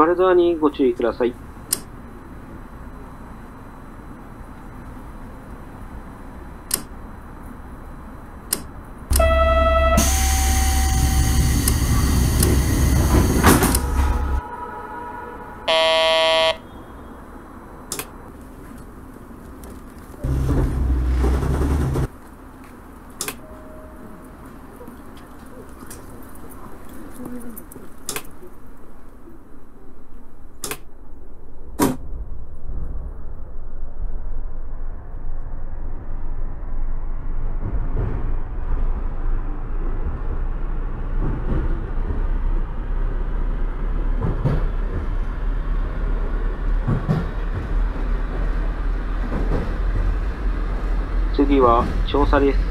閉まるドアにご注意ください。次は調査です。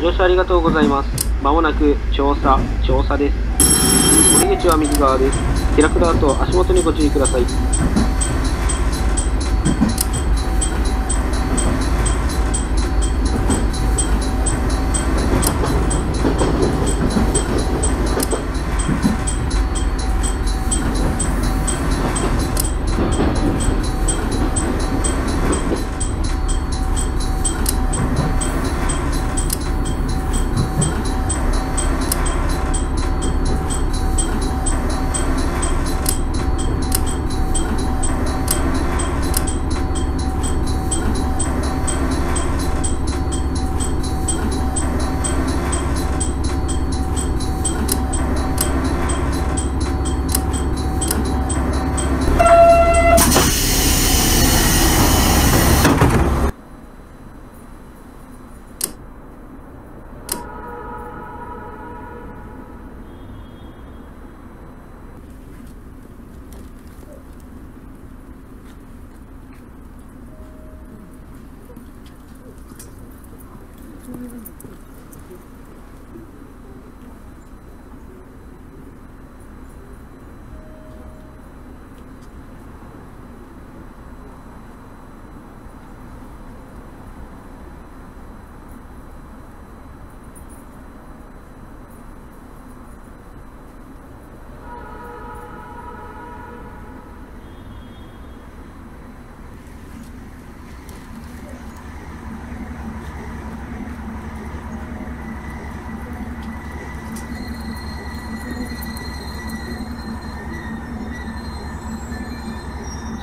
ご乗車ありがとうございます。まもなく調査、調査です。降り口は右側です。開くだと足元にご注意ください。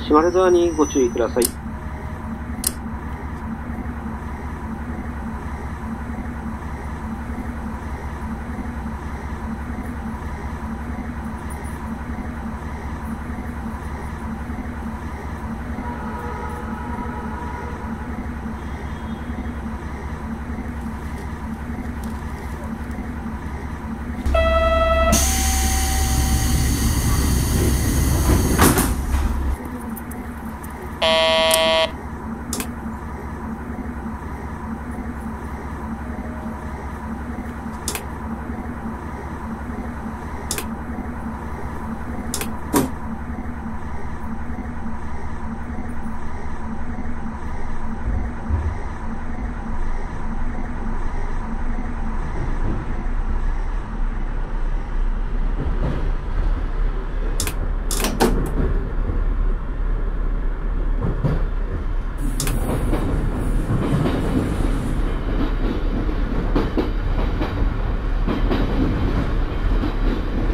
島根沢にご注意ください。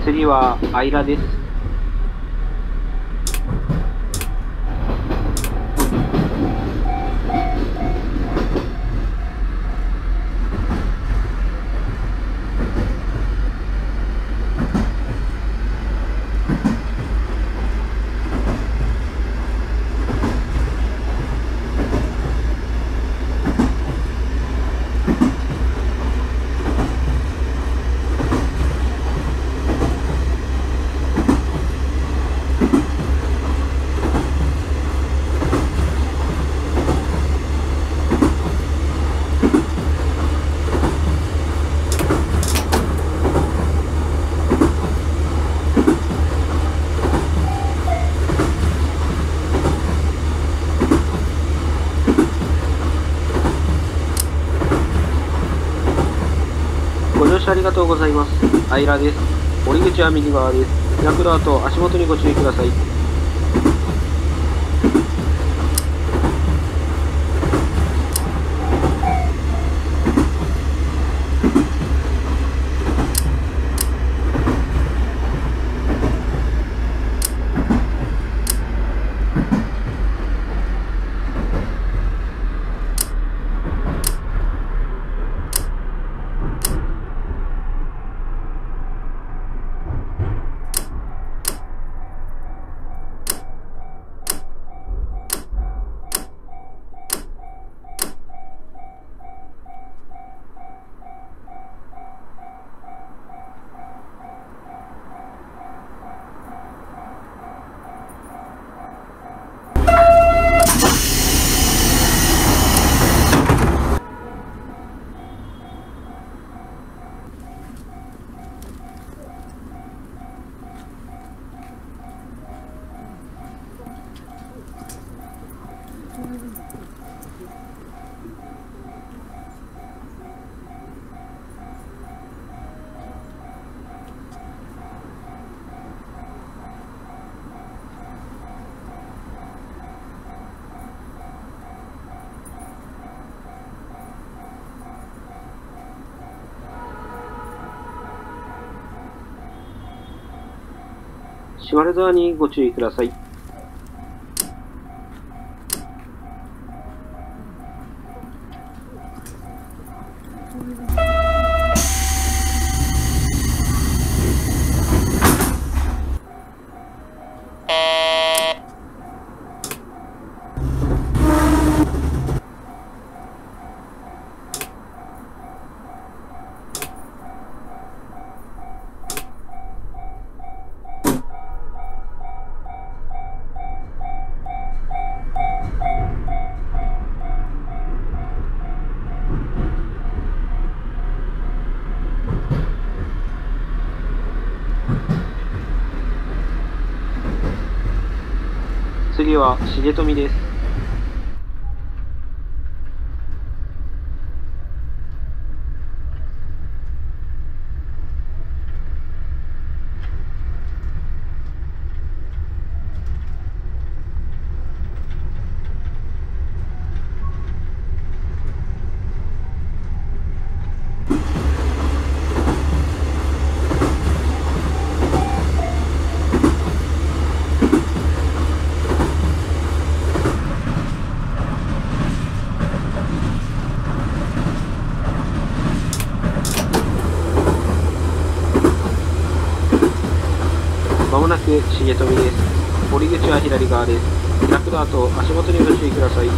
次はアイラです。平。です。降り口は右側です。ヤクダと足元にご注意ください。閉まるドアにご注意ください。次は重富です。まもなく重富です。降り口は左側です。開くの後足元にご注意ください。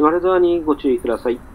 閉まるドアにご注意ください。